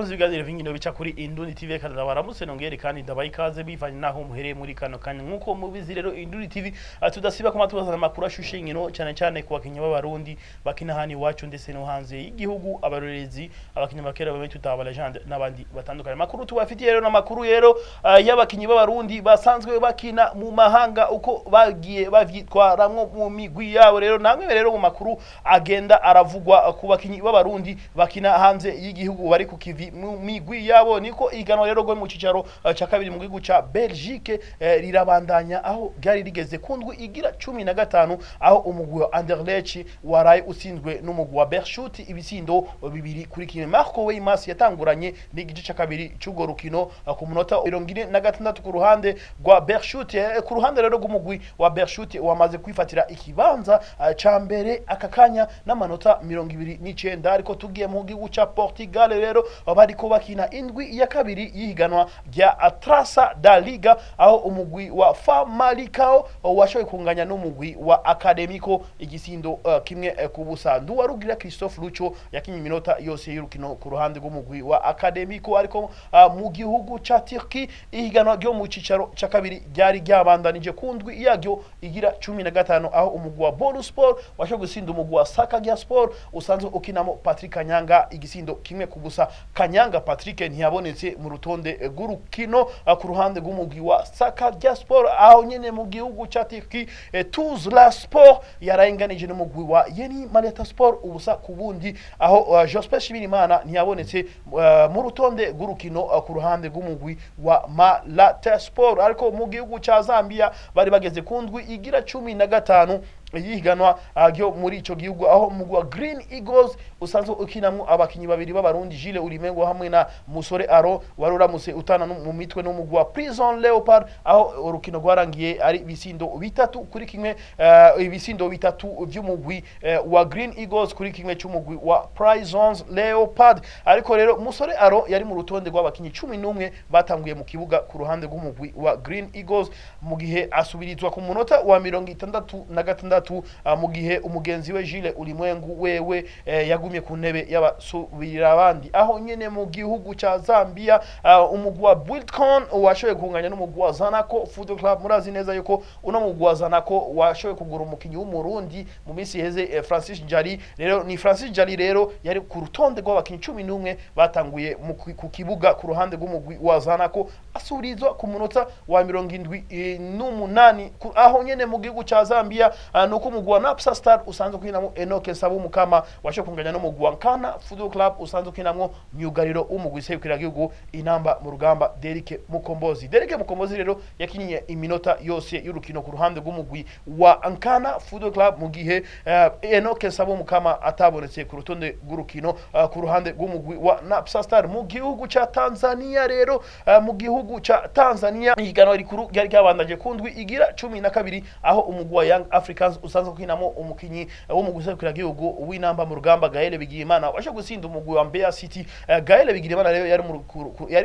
bakunze ibiganiro vingino bica kuri Induni TV kandi baramutse nongere kandi ndabaye ikaze bivanye naho muhereye muri kano kanya. Nkuko mubizi rero Induni TV atudasiba kuma tubazana amakuru ashushe inkino cyane cyane ku bakinnyi b'abarundi bakina hani wacu ndetse no hanze y'igihugu abarorezi abakinnyi bakera babe tutaba legend n'abandi batandukanye. Makuru tubafitiye rero n'amakuru rero uh, y'abakinnyi b'abarundi basanzwe bakina mu mahanga uko bagiye bavyitwaramwo mu migwi yabo. Rero namwe rero mu makuru agenda aravugwa ku bakinnyi b'abarundi bakina hanze y'igihugu bari ku kivi migwi yabo. Niko iganwa rero go mu cicaro uh, ca kabiri mu gihugu ca Belgique eh, rirabandanya aho ryari rigeze ku ndwi igira cumi na gatanu aho umugwi wa Anderlecht waraye utsinzwe n'umugwi wa Berchut ibisindo bibiri kuri kimwe. Marco Weimars yatanguranye n'igice ca kabiri c'urwo rukino uh, ku munota mirongo ine na gatandatu ku ruhande rwa Berchut eh, ku ruhande rero rw'umugwi wa Berchut wamaze kwifatira ikibanza ca mbere aka kanya n'amanota mirongo ibiri n'icenda. Ariko tugiye mu gihugu ca Portugal rero bariko bakina indwi ya kabiri y'ihiganwa rya Atrasa da Liga aho umugwi wa Famalicao washoboye kunganya n'umugwi wa Academico igisindo uh, kimwe uh, ku busa. Nduwarugira Christophe Lucho yakinye iminota yose y'urukino ku ruhande rw'umugwi wa Academico ariko uh, mu gihugu ca Turkey ihiganwa ryo mu cicaro ca kabiri ryari ryabandanije ku ndwi yaryo igira cumi na gatanu aho umugwi wa Bolu Sport gusinda umugwi wa Sakarya Sport usanzwe ukinamo Patrick Kanyanga igisindo kimwe ku busa Kanyanga Patrick ntiyabonetse mu rutonde rw'urukino uh, ku ruhande rw'umugwi wa saka rya Sport. Aho nyine mu gihugu ca tiki tuzi la Sport yarayenganije n'umugwi wa Yeni marita Sport ubusa ku bundi. Aho uh, Joseph Shimirimana ntiyabonetse uh, mu rutonde rw'urukino uh, ku ruhande rw'umugwi wa marita Sport. Ariko mu gihugu cya Zambia bari bageze ku ndwi igira cumi na gatanu yiganwa ryo muri ico gihugu. Aho wa Green Eagles usanzwe ukinamwo abakinyi babiri b'abarundi Gilles Ulimengo hamwe na Musore Aro wari uramutse utana mu mitwe n'umugwi wa Prison Leopard. Aho urukino rwarangiye ari ibisindo bitatu kuri kimwe uh, ibisindo bitatu vy'umugwi uh, wa Green Eagles kuri kimwe c'umugwi wa Prisons Leopard. Ariko rero Musore Aro yari mu rutonde rw'abakinyi cumi n'umwe batanguye mu kibuga ku ruhande rw'umugwi wa Green Eagles. Mu gihe asubirizwa ku munota wa mirongo itandatu na gatandatu gatatu uh, mu gihe umugenzi we Gilles Ulimwengu wewe eh, yagumye ku ntebe y'abasubirira abandi. Aho nyene mu gihugu ca Zambia uh, umugwi wa Wilcon washoboye kunganya n'umugwi wa Zanaco Football Club. Murazi neza yuko uno mugwi wa Zanaco washoboye kugura umukinyi w'umurundi mu minsi iheze eh, Francis Njari rero ni Francis Njari rero yari ku rutonde rw'abakinyi cumi n'umwe batanguye ku kibuga ku ruhande rw'umugwi wa Zanaco. Asubirizwa ku munota wa mirongo indwi e, n'umunani. Aho nyene mu gihugu ca Zambia uh, nuko umugwi wa Napsa Star usanzwe ukinamwo Enoke Sabu Mukama washoboye kunganya n'umugwi wa Nkana Football Club usanzwe ukinamwo myugariro w'umugwi serukira gihugu inamba mu rugamba Derike Mukombozi. Derike Mukombozi rero yakinye iminota yose y'urukino ku ruhande rw'umugwi wa Nkana Football Club mu gihe uh, Enoke Sabu Mukama atabonetse ku rutonde rw'urukino uh, ku ruhande rw'umugwi wa Napsa Star mu gihugu ca Tanzania rero uh, mu gihugu ca Tanzania. Ihiganwa rikuru ryari ryabandanye ku ndwi igira cumi na kabiri aho umugwi wa Young Africans usanzwe ukinamo umukinyi wo mu guserukira gihugu w'inamba mu rugamba Gaël Bigirimana washe gusinda umugwi wa Mbeya City. Uh, Gaël Bigirimana rero yari mu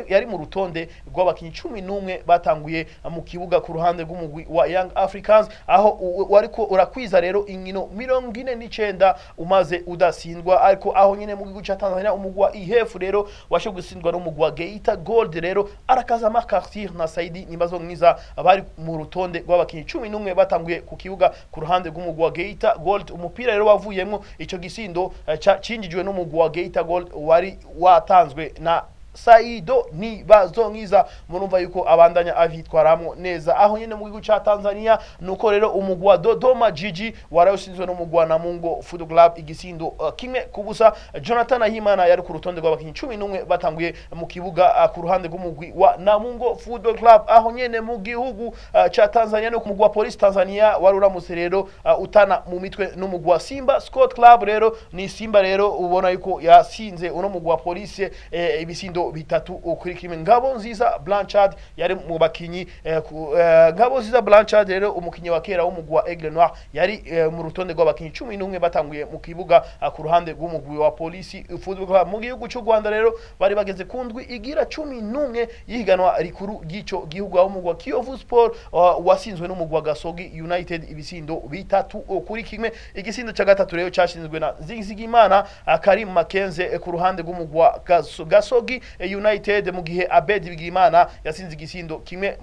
yari, mu rutonde rw'abakinyi 11 batanguye mu kibuga ku ruhande rw'umugwi wa Young Africans. Aho wariko urakwiza rero inkino 49 umaze udasindwa. Ariko aho nyene mu gihugu ca Tanzania umugwi wa IHF rero washe gusindwa n'umugwi wa Geita Gold rero arakaza Makartir na Saidi Nimbazo mwiza bari mu rutonde rw'abakinyi 11 batanguye ku kibuga ku ruhande rw'umugwi wa Geita Gold umupira rero wavuyemwo ico gisindo uh, cinjijwe n'umugwi wa Geita Gold wari watanzwe na Saido ni bazongiza murumva yuko abandanya avitwaramo neza. Aho nyine mu gihugu ca Tanzania nuko rero umugwa wa Dodoma Jiji warayosinzwe n'umugwi na mungo Football Club igisindo uh, kimwe kubusa Jonathan Ahimana yari ku rutonde rw'abakinyi 11 batanguye mu kibuga uh, ku ruhande rw'umugwi wa Namungo Football Club. Aho nyene mu gihugu uh, cha Tanzania no ku mugwi wa Police Tanzania wari uramutse rero uh, utana mu mitwe n'umugwi wa Simba scott Club rero. Ni Simba rero ubona yuko yasinze uno mugwi wa Police eh, ibisindo ibitsindo bitatu kuri kimwe. Ngabo nziza Blanchard yari mu bakinyi eh, eh, ngabo nziza Blanchard rero umukinyi wa kera w'umugwi wa Aigle Noir yari eh, mu rutonde rw'abakinyi cumi n'umwe batanguye mu kibuga ah, ku ruhande rw'umugwi wa polisi football mu gihugu cy'u Rwanda rero bari bageze ku ndwi igira cumi n'umwe y'ihiganwa rikuru ry'ico gihugu. Aho umugwi wa Kiyovu Sport uh, wasinzwe n'umugwi wa Gasogi United ibisindo bitatu kuri kimwe. Igisindo cya gatatu rero cyashinzwe na Zigizigimana uh, Karim Makenze ku ruhande rw'umugwi wa Gaso- Gasogi United mu gihe Abed Bigimana yasinze igisindo kimwe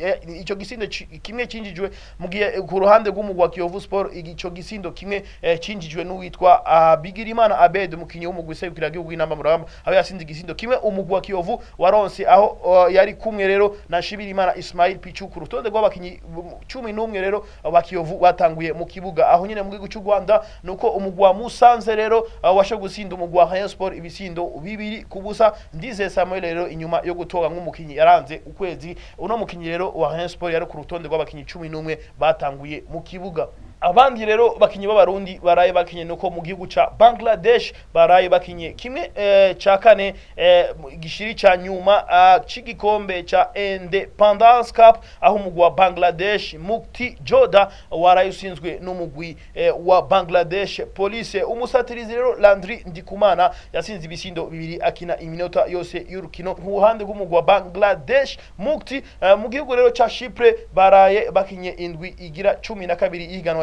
eh, ico gisindo kimwe cinjijwe mu gihe eh, ku ruhande rw'umugwa Kiyovu Sport ico gisindo kimwe eh, cinjijwe n'uwitwa uh, Bigirimana Abed umukinyi w'umugwi serukira gihugu inamba muramba aho yasinze igisindo kimwe. Umugwa Kiyovu waronse aho yari kumwe rero na Shibirimana Ismail Pichu. Ku rutonde rw'abakinyi bu- cumi n'umwe rero ba Kiyovu batanguye mu kibuga. Aho nyine mu gihugu cy'u Rwanda nuko umugwa Musanze rero washo gusinda umugwa wa Rayon Sport ibisindo bibiri ku busa ndize Samuel rero inyuma yo gutoga nk'umukinyi yaranze ukwezi. Uno mukinyi rero wa Rayon Sport yari ku rutonde rw'abakinyi cumi n'umwe batanguye mu kibuga. Abandi rero bakinyi b'abarundi baraye bakinye nuko mu gihugu ca Bangladesh baraye bakinye kimwe eh, ca kane mu gishiri ca nyuma uh, c'igikombe ca Independence Cup aho umugwi wa Bangladesh Mukti Joda waraye usinzwe n'umugwi eh, wa Bangladesh Police. Umusatirizi rero Landry Ndikumana yasinze ibisindo bibiri akina iminota yose y'urukino. Ku ruhande rw'umugwi wa Bangladesh Mukti mu gihugu rero ca Chypre baraye bakinye indwi igira cumi na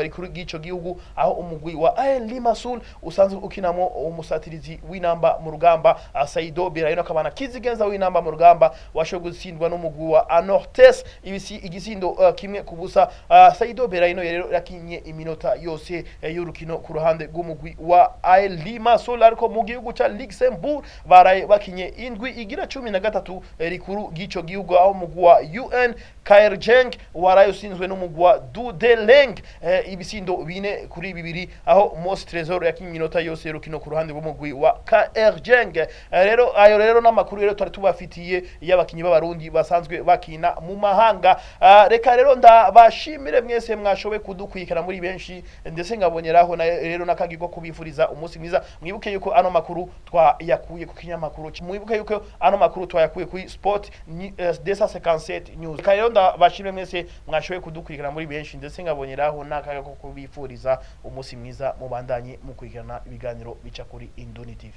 y'ihiganwa ry'ico gihugu aho umugwi wa AL Limassol usanzwe ukinamo umusatirizi w'inamba mu rugamba uh, Saido Birayino kabana kizigenza w'inamba mu rugamba washoboye gutsindwa n'umugwi wa Anortes. Ibisi igisindo uh, kimwe kubusa uh, Saido Birayino rero yakinye iminota yose eh, y'urukino ku ruhande rw'umugwi wa AL Limassol ariko mu gihugu ca Luxembourg baraye bakinye indwi igira cumi na gatatu eh, rikuru ry'ico gihugu. Aho umugwi wa UN Kairjeng waraye usinzwe n'umugwi wa Dudeleng eh, ibisindo bine kuri bibiri aho Mos Tresor yakinye iminota yose y'urukino ku ruhande rw'umugwi wa Kaerjeng eh, rero ayo rero n'amakuru rero twari tubafitiye y'abakinyi b'abarundi basanzwe bakina mu mahanga. Ah, reka rero ndabashimire mwese mwashoboye kudukurikira muri benshi ndetse nkaboneraho na rero n'akagi ko kubifuriza umunsi mwiza. Mwibuke yuko ano makuru twayakuye ku kinyamakuru mwibuke yuko ano makuru twayakuye kuri sport ni- eh, desa 57 news. Reka rero ndabashimire mwese mwashoboye kudukurikira muri benshi ndetse nkaboneraho n'akaga ko kubifuriza umunsi mwiza mubandanye mukurikirana ibiganiro bica kuri Indoni TV